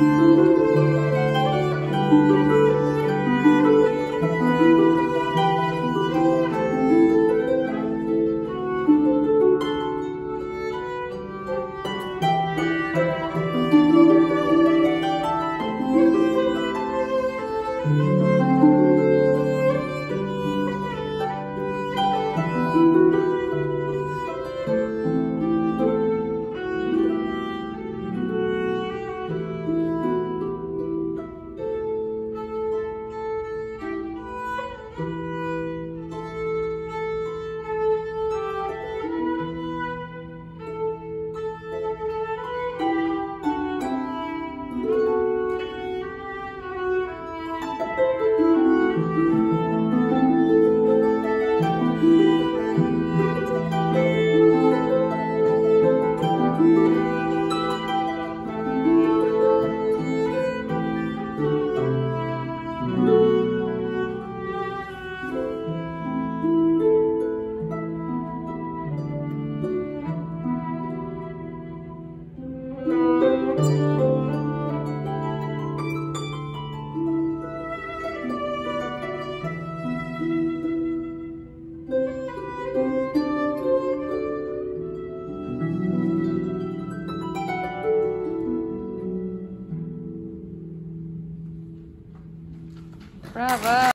Música Bravo.